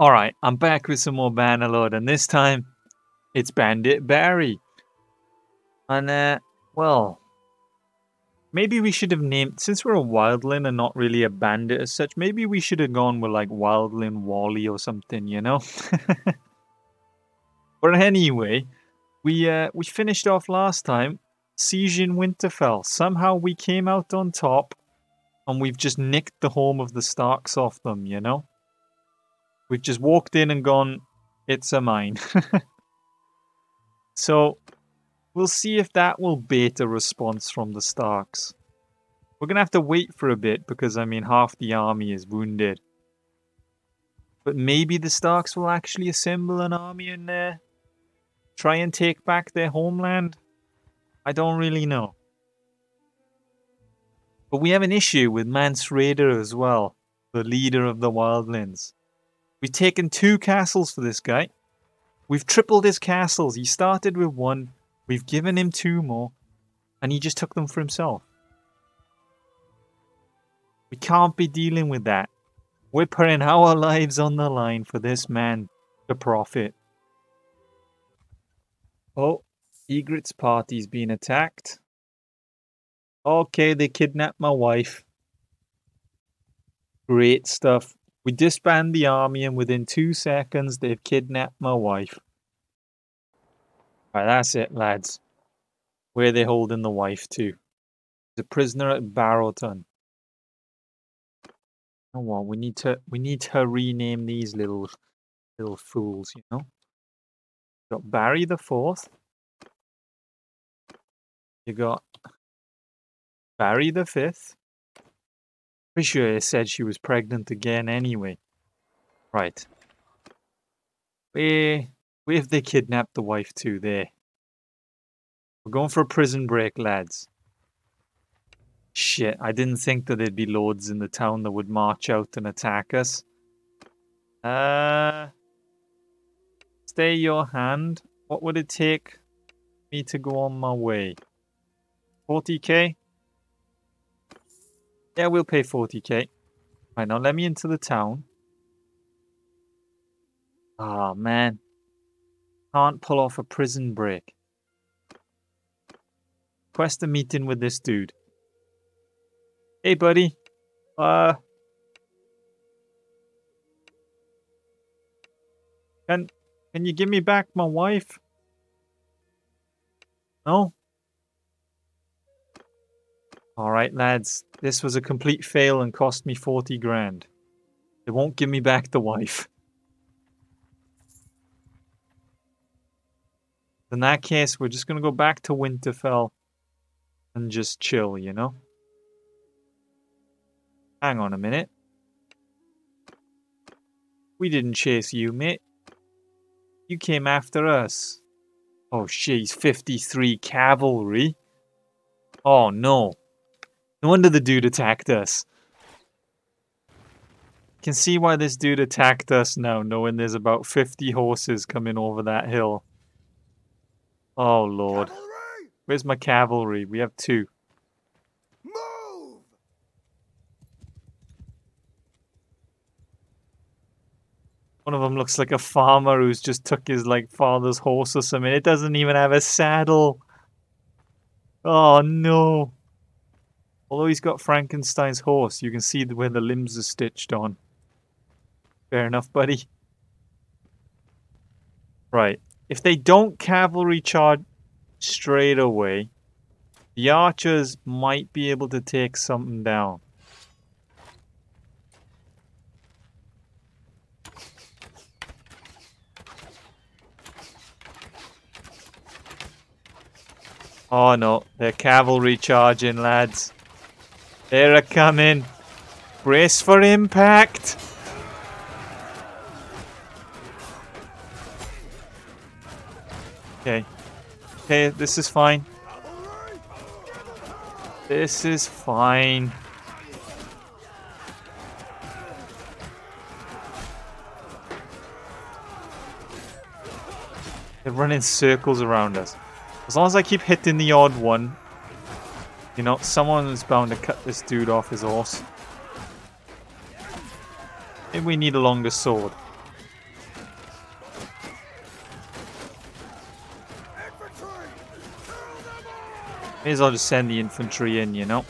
Alright, I'm back with some more Bannerlord, and this time it's Bandit Barry. And, uh, well, maybe we should have named, since we're a wildling and not really a bandit as such, maybe we should have gone with like Wildling Wally or something, you know? but anyway, we uh, we finished off last time, Siege in Winterfell. Somehow we came out on top, and we've just nicked the home of the Starks off them, you know? We've just walked in and gone, it's a mine. so, we'll see if that will bait a response from the Starks. We're going to have to wait for a bit because, I mean, half the army is wounded. But maybe the Starks will actually assemble an army in there. try and take back their homeland. I don't really know. But we have an issue with Mance Rayder as well, the leader of the Wildlings. We've taken two castles for this guy. We've tripled his castles. He started with one. We've given him two more. And he just took them for himself. We can't be dealing with that. We're putting our lives on the line for this man to profit. Oh, Ygritte's party's being attacked. Okay, they kidnapped my wife. Great stuff. We disband the army, and within two seconds, they've kidnapped my wife. Right, that's it, lads. Where they holding the wife to? The prisoner at Barrowton. Oh well, we need to we need to rename these little little fools, you know. Got Barry the Fourth. You got Barry the Fifth. Pretty sure said she was pregnant again anyway. Right. Where, where have they kidnapped the wife to there? We're going for a prison break, lads. Shit, I didn't think that there'd be lords in the town that would march out and attack us. Uh, stay your hand. What would it take me to go on my way? 40k? Yeah, we'll pay 40k. Right, now let me into the town. Oh, man. Can't pull off a prison break. Quest a meeting with this dude. Hey, buddy. Uh... Can, can you give me back my wife? No? Alright, lads. This was a complete fail and cost me 40 grand. They won't give me back the wife. In that case, we're just going to go back to Winterfell and just chill, you know? Hang on a minute. We didn't chase you, mate. You came after us. Oh, she's 53 cavalry. Oh, no. No wonder the dude attacked us. Can see why this dude attacked us now, knowing there's about 50 horses coming over that hill. Oh, Lord. Cavalry! Where's my cavalry? We have two. Move! One of them looks like a farmer who's just took his, like, father's horse or something. It doesn't even have a saddle. Oh, no. Although he's got Frankenstein's horse, you can see where the limbs are stitched on. Fair enough, buddy. Right. If they don't cavalry charge straight away, the archers might be able to take something down. Oh no, they're cavalry charging, lads. They're coming. Brace for impact. Okay. Okay, this is fine. This is fine. They're running circles around us. As long as I keep hitting the odd one, you know, someone is bound to cut this dude off his horse. And we need a longer sword. May as well just send the infantry in, you know?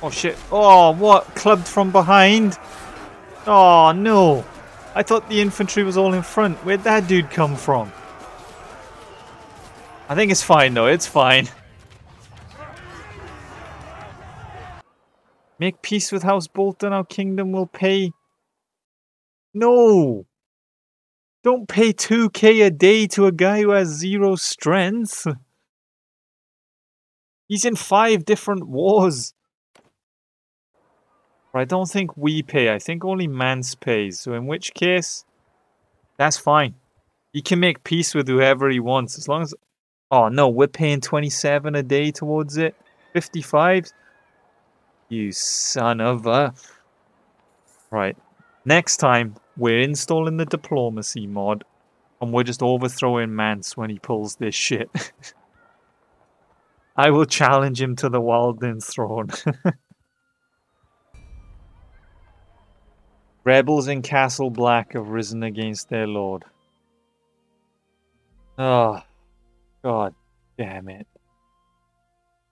Oh shit. Oh, what? Clubbed from behind? Oh no. I thought the infantry was all in front. Where'd that dude come from? I think it's fine though, it's fine. Make peace with House Bolton, our kingdom will pay. No! Don't pay 2k a day to a guy who has zero strength. He's in five different wars. I don't think we pay. I think only Mance pays. So in which case, that's fine. He can make peace with whoever he wants. As long as... Oh, no. We're paying 27 a day towards it. 55? You son of a... Right. Next time, we're installing the diplomacy mod. And we're just overthrowing Mance when he pulls this shit. I will challenge him to the Wildlings throne. Rebels in Castle Black have risen against their lord. Oh, God damn it.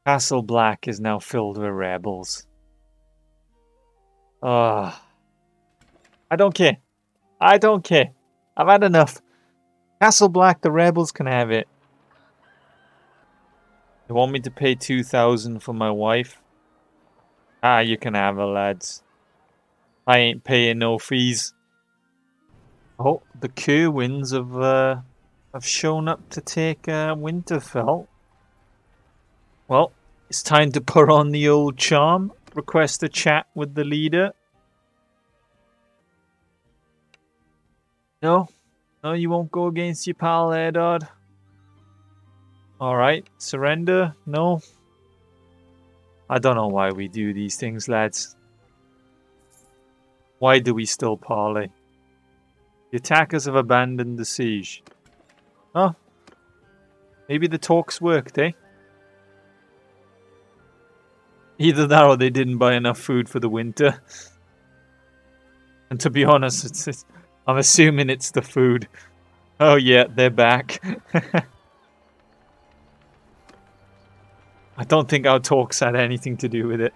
Castle Black is now filled with rebels. Oh, I don't care. I don't care. I've had enough. Castle Black, the rebels can have it. They want me to pay 2000 for my wife? Ah, you can have her, lads. I ain't paying no fees. Oh, the Cerwyns have uh, have shown up to take uh, Winterfell. Well, it's time to put on the old charm. Request a chat with the leader. No, no, you won't go against your pal Eddard. Alright, surrender? No. I don't know why we do these things, lads. Why do we still parley? The attackers have abandoned the siege. Oh. Maybe the talks worked, eh? Either that or they didn't buy enough food for the winter. and to be honest, it's, it's, I'm assuming it's the food. Oh yeah, they're back. I don't think our talks had anything to do with it.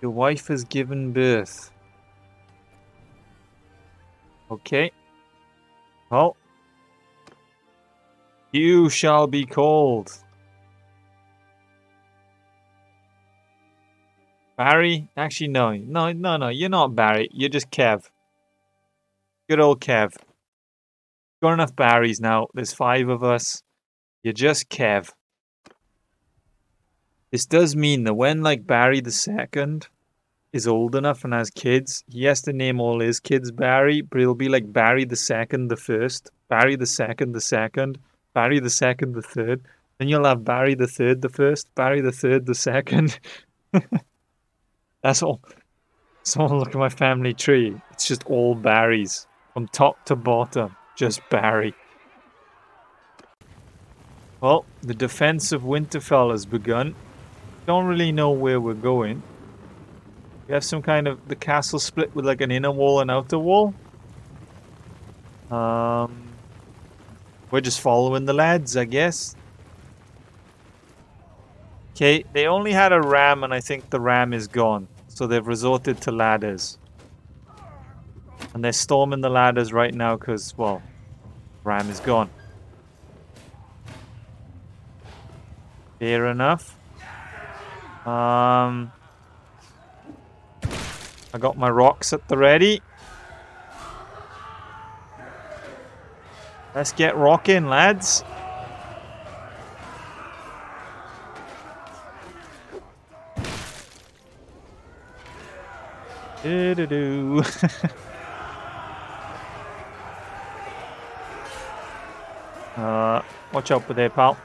Your wife has given birth. Okay. Well. You shall be called. Barry? Actually, no. No, no, no. You're not Barry. You're just Kev. Good old Kev. Got enough Barrys now. There's five of us. You're just Kev. This does mean that when like Barry the second is old enough and has kids, he has to name all his kids Barry, but it'll be like Barry the second, the first, Barry the second, the second, Barry the second, the third. Then you'll have Barry the third, the first, Barry the third, the second. That's all. Someone look at my family tree. It's just all Barrys from top to bottom. Just Barry. Well, the defense of Winterfell has begun don't really know where we're going. We have some kind of the castle split with like an inner wall and outer wall. Um, we're just following the lads, I guess. Okay, they only had a ram, and I think the ram is gone. So they've resorted to ladders. And they're storming the ladders right now because, well, ram is gone. Fair enough. Um, I got my rocks at the ready. Let's get rocking, lads. Do do do. uh, watch out with there, pal.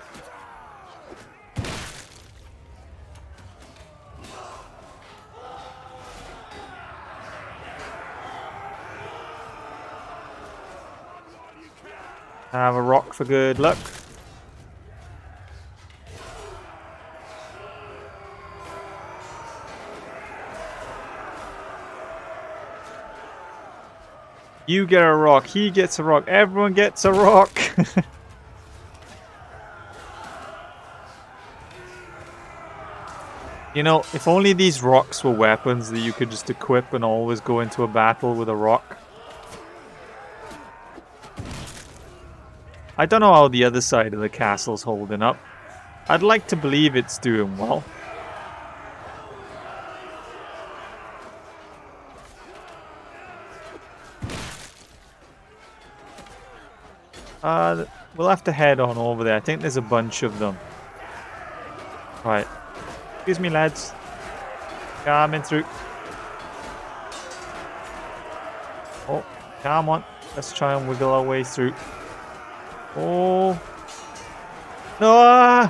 Have a rock for good luck. You get a rock. He gets a rock. Everyone gets a rock. you know, if only these rocks were weapons that you could just equip and always go into a battle with a rock. I don't know how the other side of the castle's holding up. I'd like to believe it's doing well. Uh, we'll have to head on over there. I think there's a bunch of them. Right. Excuse me, lads. Coming through. Oh, come on. Let's try and wiggle our way through. Oh. No!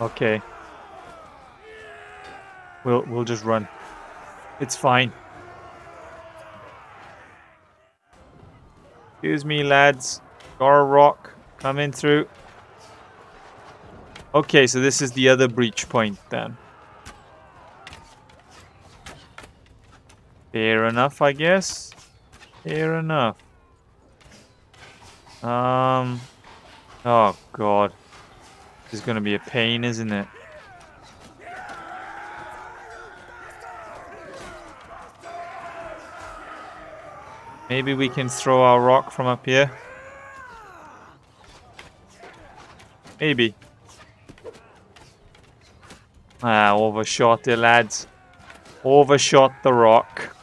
Okay. We'll, we'll just run. It's fine. Excuse me, lads. Gar rock coming through. Okay, so this is the other breach point then. Fair enough, I guess. Fair enough. Um. Oh, God. This is to be a pain, isn't it? Maybe we can throw our rock from up here. Maybe. Ah, overshot it, lads. Overshot the rock.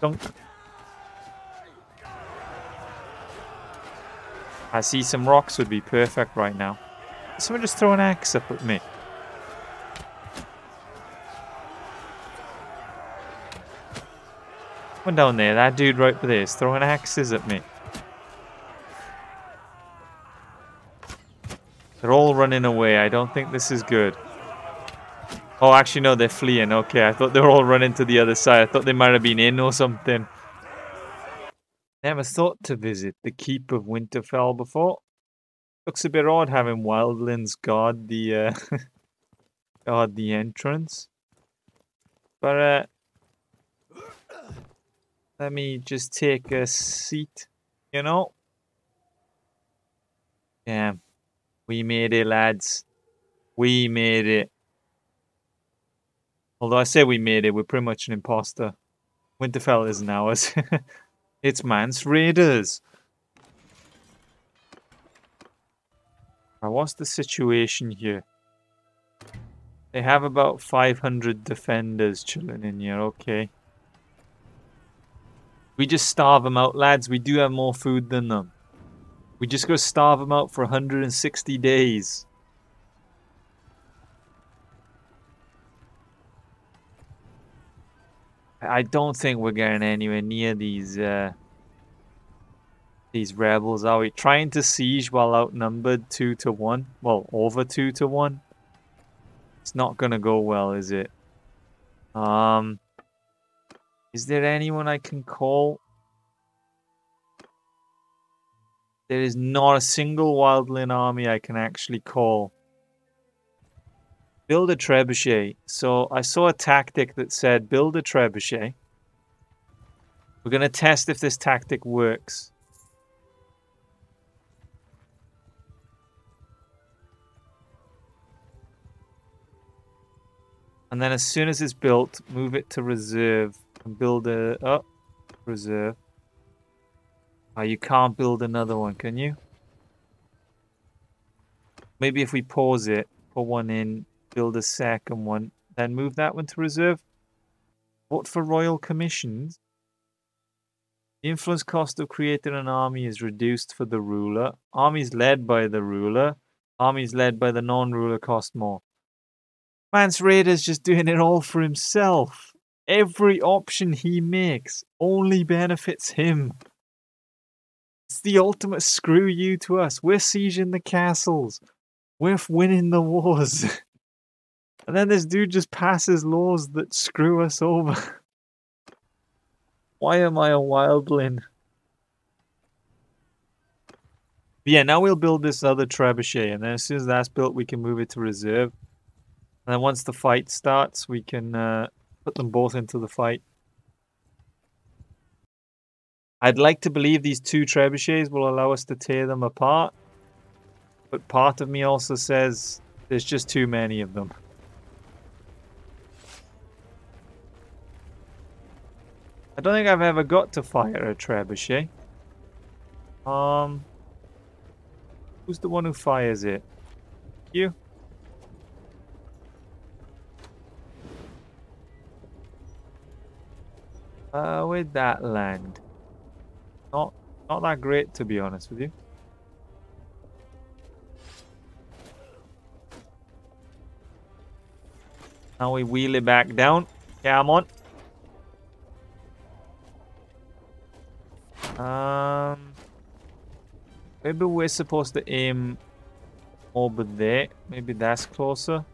Dunk. I see some rocks would be perfect right now. Someone just throw an axe up at me. One down there, that dude right there is throwing axes at me. They're all running away. I don't think this is good. Oh, actually, no, they're fleeing. Okay, I thought they were all running to the other side. I thought they might have been in or something. Never thought to visit the Keep of Winterfell before. Looks a bit odd having wildlings guard the uh, guard the entrance. But uh, let me just take a seat, you know. Damn. We made it, lads. We made it. Although I say we made it, we're pretty much an imposter. Winterfell isn't ours. it's Mance Rayder's. Now, what's the situation here? They have about 500 defenders chilling in here, okay. We just starve them out, lads. We do have more food than them. We just go starve them out for 160 days. I don't think we're getting anywhere near these uh, these rebels, are we? Trying to siege while outnumbered two to one? Well, over two to one? It's not gonna go well, is it? Um, is there anyone I can call? There is not a single wildling army I can actually call. Build a trebuchet. So I saw a tactic that said build a trebuchet. We're going to test if this tactic works. And then as soon as it's built, move it to reserve and build a... Oh, reserve. Oh, you can't build another one, can you? Maybe if we pause it, put one in, build a second one, then move that one to reserve. What for royal commissions? The influence cost of creating an army is reduced for the ruler. Armies led by the ruler. Armies led by the non-ruler cost more. Mance Rayder's just doing it all for himself. Every option he makes only benefits him. It's the ultimate screw you to us. We're sieging the castles. We're winning the wars. and then this dude just passes laws that screw us over. Why am I a wildling? yeah, now we'll build this other trebuchet, and then as soon as that's built, we can move it to reserve. And then once the fight starts, we can uh, put them both into the fight. I'd like to believe these two trebuchets will allow us to tear them apart. But part of me also says there's just too many of them. I don't think I've ever got to fire a trebuchet. Um, who's the one who fires it? You? Uh, where'd that land? Not, not that great to be honest with you. Now we wheel it back down. Come on. Um, maybe we're supposed to aim over there. Maybe that's closer.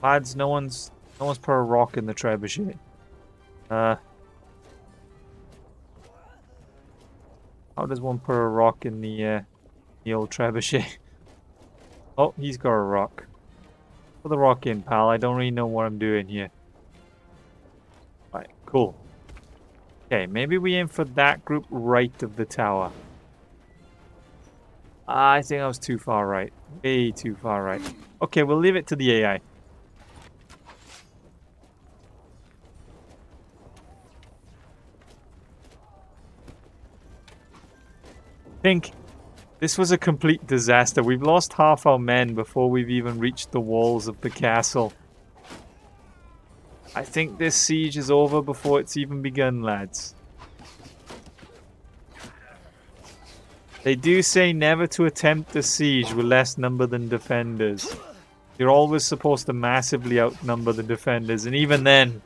Lads, no one's no one's put a rock in the trebuchet. Uh, how does one put a rock in the uh, the old trebuchet? oh, he's got a rock. Put the rock in, pal. I don't really know what I'm doing here. Right, cool. Okay, maybe we aim for that group right of the tower. I think I was too far right. Way too far right. Okay, we'll leave it to the AI. think this was a complete disaster. We've lost half our men before we've even reached the walls of the castle. I think this siege is over before it's even begun, lads. They do say never to attempt a siege with less number than defenders. You're always supposed to massively outnumber the defenders, and even then,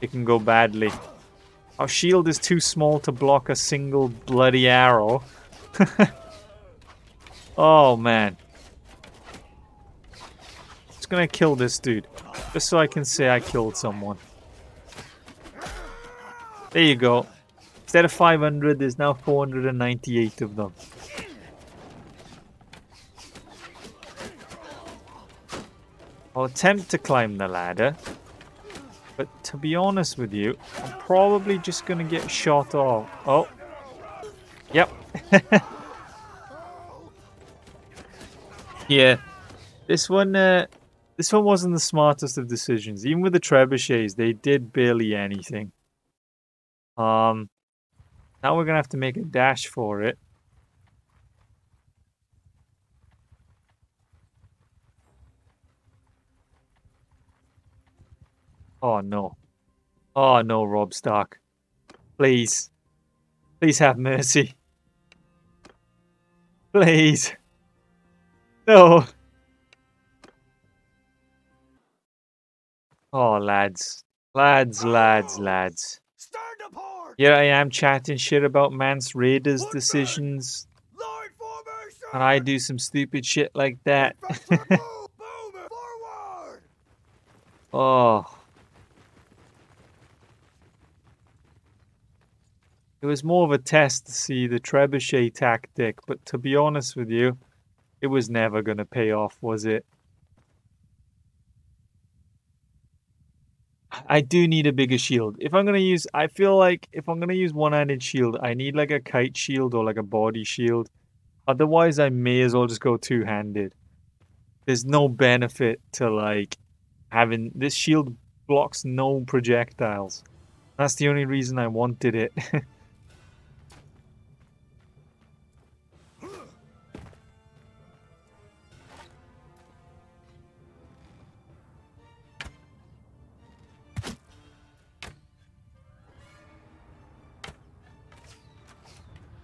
it can go badly. Our shield is too small to block a single bloody arrow, oh, man. It's gonna kill this dude. Just so I can say I killed someone. There you go. Instead of 500, there's now 498 of them. I'll attempt to climb the ladder. But to be honest with you, I'm probably just going to get shot off. Oh. Yep, yeah, this one, uh, this one wasn't the smartest of decisions. Even with the trebuchets, they did barely anything. Um, now we're gonna have to make a dash for it. Oh no. Oh no, Robb Stark. Please. Please have mercy. Please. No. Oh, lads. Lads, lads, lads. Here I am chatting shit about Mance Rayder's decisions. And I do some stupid shit like that. oh. It was more of a test to see the trebuchet tactic, but to be honest with you, it was never going to pay off, was it? I do need a bigger shield. If I'm to use, I feel like if I'm to use one-handed shield, I need like a kite shield or like a body shield. Otherwise, I may as well just go two-handed. There's no benefit to like having, this shield blocks no projectiles. That's the only reason I wanted it.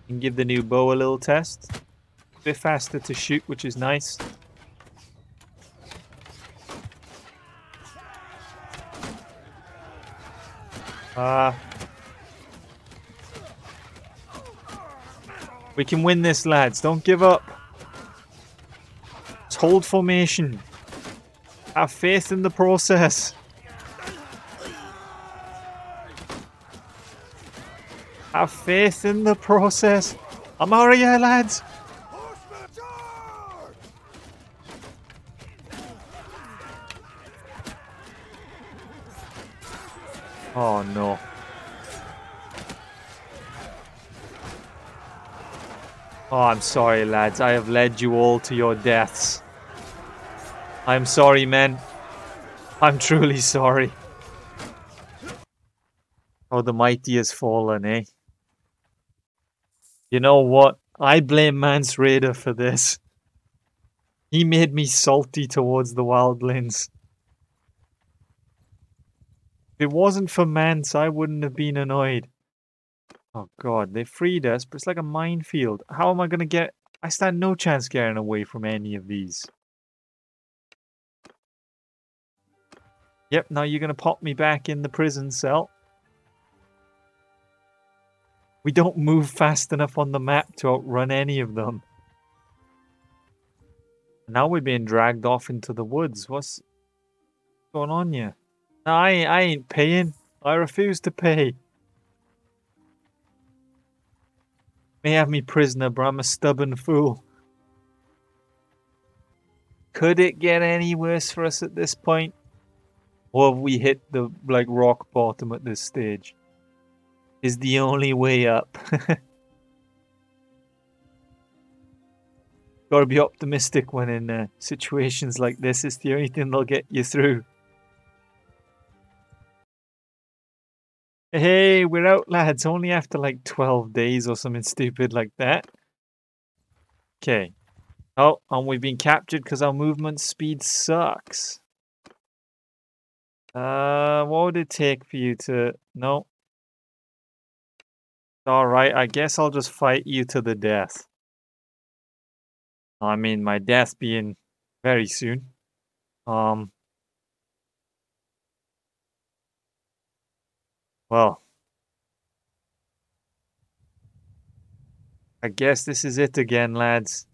And give the new bow a little test. A bit faster to shoot, which is nice. Ah. Uh, we can win this, lads. Don't give up. Hold formation. Have faith in the process. Have faith in the process. I'm out of here, lads. Oh no. Oh, I'm sorry, lads. I have led you all to your deaths. I'm sorry, men. I'm truly sorry. Oh, the mighty has fallen, eh? You know what? I blame Mance Rayder for this. He made me salty towards the wildlings. If it wasn't for Mance, I wouldn't have been annoyed. Oh god, they freed us, but it's like a minefield. How am I gonna get... I stand no chance getting away from any of these. Yep, now you're gonna pop me back in the prison cell. We don't move fast enough on the map to outrun any of them. Now we're being dragged off into the woods. What's going on here? No, I, ain't, I ain't paying. I refuse to pay. May have me prisoner, but I'm a stubborn fool. Could it get any worse for us at this point? Or have we hit the like rock bottom at this stage? Is the only way up. Gotta be optimistic when in uh, situations like this. It's the only thing that'll get you through. Hey, we're out, lads. Only after like 12 days or something stupid like that. Okay. Oh, and we've been captured because our movement speed sucks. Uh, what would it take for you to... No, Alright, I guess I'll just fight you to the death. I mean, my death being very soon. Um. Well. I guess this is it again, lads.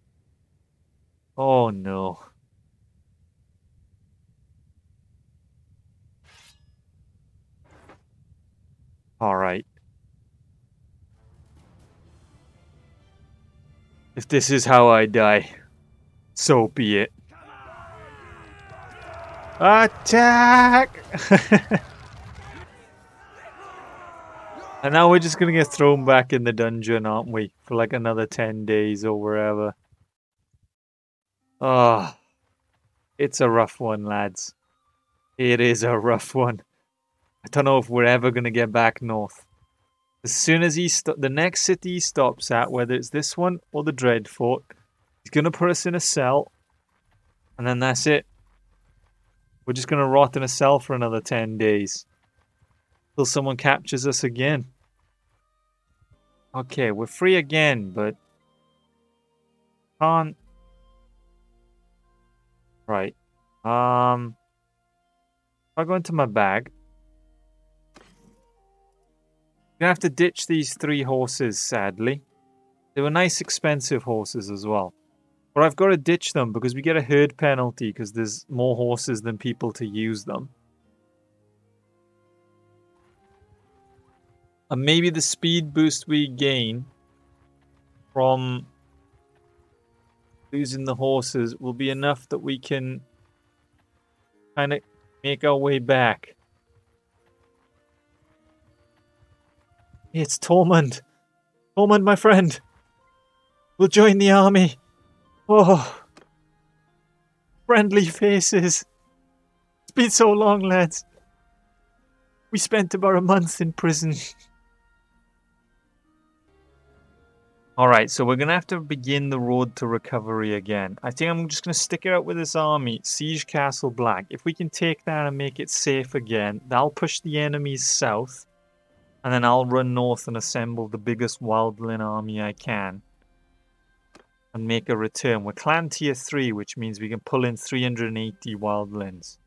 Oh no. Alright. If this is how I die, so be it. Attack! and now we're just gonna get thrown back in the dungeon, aren't we? For like another 10 days or wherever. Ah, oh, it's a rough one, lads. It is a rough one. I don't know if we're ever gonna get back north. As soon as he st- the next city he stops at, whether it's this one or the Dreadfort, he's gonna put us in a cell, and then that's it. We're just gonna rot in a cell for another ten days till someone captures us again. Okay, we're free again, but can't. Right. Um. If I go into my bag gonna have to ditch these three horses, sadly. They were nice, expensive horses as well. But I've got to ditch them because we get a herd penalty because there's more horses than people to use them. And maybe the speed boost we gain from losing the horses will be enough that we can kind of make our way back. It's Tormund. Tormund, my friend. We'll join the army. Oh. Friendly faces. It's been so long, lads. We spent about a month in prison. Alright, so we're going to have to begin the road to recovery again. I think I'm just going to stick it out with this army. Siege Castle Black. If we can take that and make it safe again, that'll push the enemies south. And then I'll run north and assemble the biggest wildling army I can. And make a return. We're clan tier 3, which means we can pull in 380 wildlings.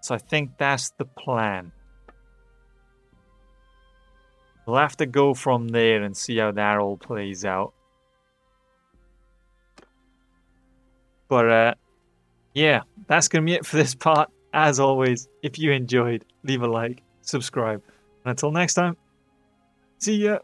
So I think that's the plan. We'll have to go from there and see how that all plays out. But, uh, yeah, that's going to be it for this part. As always, if you enjoyed, leave a like, subscribe. Until next time, see ya.